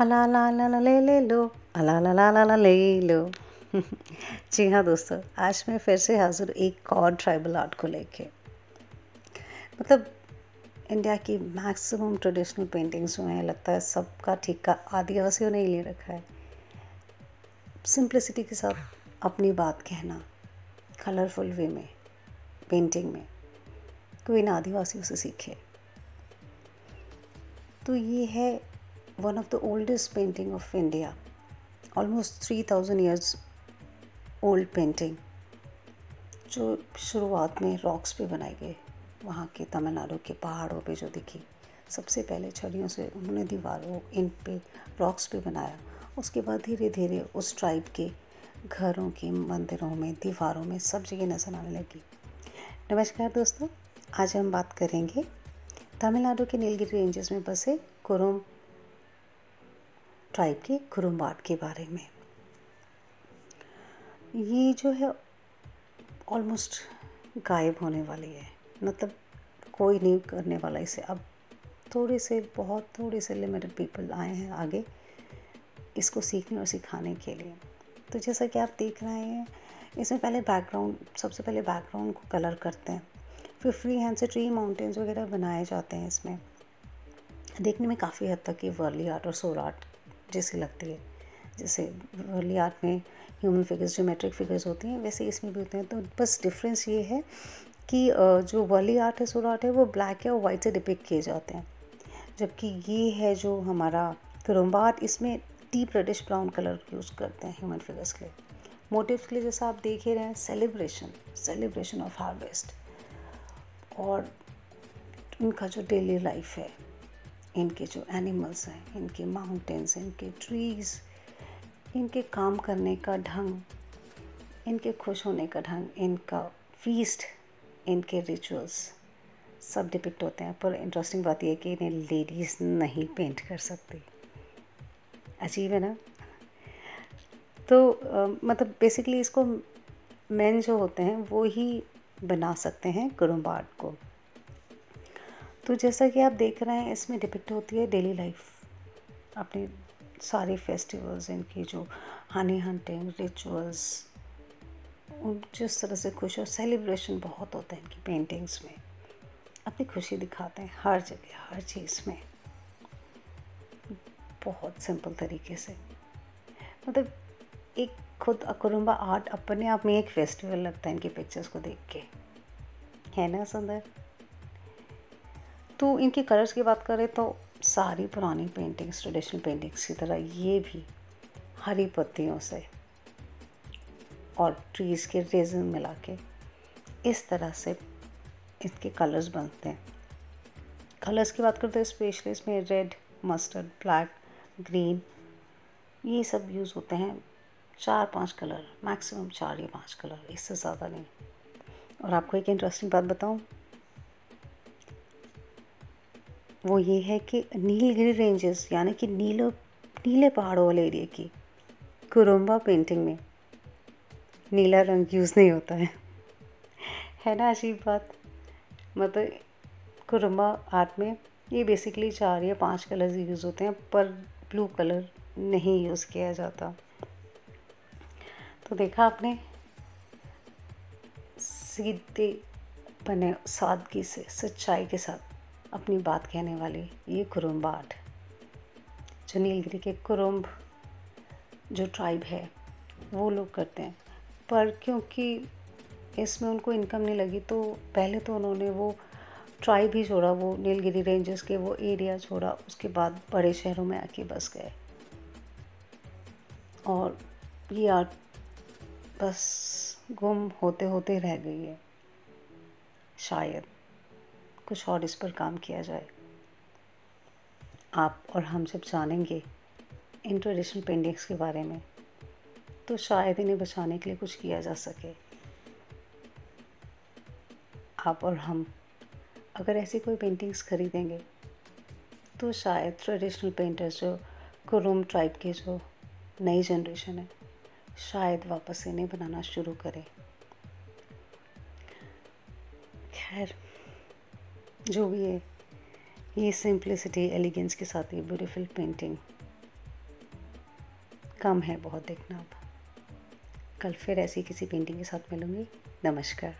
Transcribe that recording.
अला ला ला ला ले ले अला ला ला ला ला ले लो जी हाँ दोस्तों, आज मैं फिर से हाजिर एक और ट्राइबल आर्ट को लेके। मतलब इंडिया की मैक्सिमम ट्रेडिशनल पेंटिंग्स जो हैं, लगता है सबका ठिका आदिवासियों ने ही ले रखा है। सिंप्लिसिटी के साथ अपनी बात कहना कलरफुल वे में पेंटिंग में, कोई ना आदिवासियों से सीखे। तो ये है of the oldest painting of India almost three thousand years old painting जो शुरुआत में रॉक्स पे बनाई गई। वहाँ के तमिलनाडु के पहाड़ों पे जो दिखी। सबसे पहले छड़ियों से उन्होंने दीवारों इन पे रॉक्स पे बनाया। उसके बाद धीरे धीरे उस ट्राइब के घरों के मंदिरों में, दीवारों में सब जगह नज़र आने लगी। नमस्कार दोस्तों, आज हम बात करेंगे तमिलनाडु के नीलगिरी रेंजेस में बसे कुरुम ट्राइब के कुरुम्बाट के बारे में। ये जो है ऑलमोस्ट गायब होने वाली है। मतलब कोई नहीं करने वाला इसे। अब थोड़े से, बहुत थोड़े से लिमिटेड पीपल आए हैं आगे इसको सीखने और सिखाने के लिए। तो जैसा कि आप देख रहे हैं, इसमें पहले बैकग्राउंड सबसे पहले बैकग्राउंड को कलर करते हैं। फिर फ्री हैंड से ट्री माउंटेन्स वगैरह बनाए जाते हैं इसमें। देखने में काफ़ी हद तक ये वर्ली आर्ट और सोल आर्ट जैसी लगती है। जैसे वर्ली आर्ट में ह्यूमन फिगर्स ज्योमेट्रिक फिगर्स होती हैं, वैसे इसमें भी होते हैं। तो बस डिफरेंस ये है कि जो वर्ली आर्ट है सोल आर्ट है, वो ब्लैक और वाइट से डिपिक्ट किए जाते हैं। जबकि ये है जो हमारा फिरोम्बा आर्ट इसमें deep reddish brown colour use करते हैं ह्यूमन फिगर्स के लिए। मोटिव के लिए जैसा आप देख ही रहे हैं सेलिब्रेशन सेलिब्रेशन ऑफ़ हार्वेस्ट और उनका जो डेली लाइफ है। इनके जो एनिमल्स हैं इनके माउंटेंस इनके ट्रीज़ इनके काम करने का ढंग इनके खुश होने का ढंग इनका फीस्ट इनके रिचुअल्स सब डिपिक्ट होते हैं। पर इंटरेस्टिंग बात यह है कि इन्हें लेडीज़ नहीं पेंट कर सकती। अजीब है ना? तो आ, मतलब बेसिकली इसको मैन जो होते हैं वो ही बना सकते हैं कुरुम्बाट को। तो जैसा कि आप देख रहे हैं, इसमें डिपिक्ट होती है डेली लाइफ अपने सारे फेस्टिवल्स इनकी जो हनी हंटिंग रिचुअल्स उन जिस तरह से खुश और सेलिब्रेशन बहुत होता है इनकी पेंटिंग्स में। अपनी खुशी दिखाते हैं हर जगह, हर चीज़ में। बहुत सिंपल तरीके से। मतलब एक खुद अकुरुम्बा आर्ट अपने आप में एक फेस्टिवल लगता है इनकी पिक्चर्स को देख के। है ना, सुंदर? तो इनकी कलर्स की बात करें तो सारी पुरानी पेंटिंग्स ट्रेडिशनल पेंटिंग्स की तरह ये भी हरी पत्तियों से और ट्रीज़ के रेजन मिला के इस तरह से इसके कलर्स बनते हैं। कलर्स की बात करते हैं स्पेशली इसमें रेड मस्टर्ड ब्लैक ग्रीन ये सब यूज़ होते हैं। चार पाँच कलर मैक्सिमम चार या पाँच कलर इससे ज़्यादा नहीं। और आपको एक इंटरेस्टिंग बात बताऊँ वो ये है कि नीलगिरी रेंजेस यानी कि नीलो, नीले पहाड़ों वाले एरिया की कुरुम्बा पेंटिंग में नीला रंग यूज़ नहीं होता है। है ना अजीब बात? मतलब कुरुम्बा आर्ट में ये बेसिकली चार या पाँच कलर्स यूज़ होते हैं, पर ब्लू कलर नहीं यूज़ किया जाता। तो देखा आपने? सीधे बने सादगी से, सच्चाई के साथ। अपनी बात कहने वाली, ये कुरुम्बाट जो नीलगिरी के कुरुम्ब, जो ट्राइब है, वो लोग करते हैं। पर क्योंकि इसमें उनको इनकम नहीं लगी तो पहले तो उन्होंने वो ट्राइब ही छोड़ा, वो नीलगिरी रेंजेस के, वो एरिया छोड़ा, उसके बाद बड़े शहरों में आके बस गए। और ये आर्ट बस गुम होते होते रह गई है, शायद। कुछ और इस पर काम किया जाए। आप और हम जब जानेंगे इन ट्रेडिशनल पेंटिंग्स के बारे में तो शायद इन्हें बचाने के लिए कुछ किया जा सके। आप और हम अगर ऐसी कोई पेंटिंग्स खरीदेंगे तो शायद ट्रेडिशनल पेंटर्स जो कुरुम ट्राइब के जो नई जनरेशन है, शायद वापस इन्हें बनाना शुरू करें। जो भी है, ये सिंप्लिसिटी एलिगेंस के साथ ये ब्यूटीफुल पेंटिंग कम है बहुत देखना अब। कल फिर ऐसी किसी पेंटिंग के साथ मिलूँगी। नमस्कार।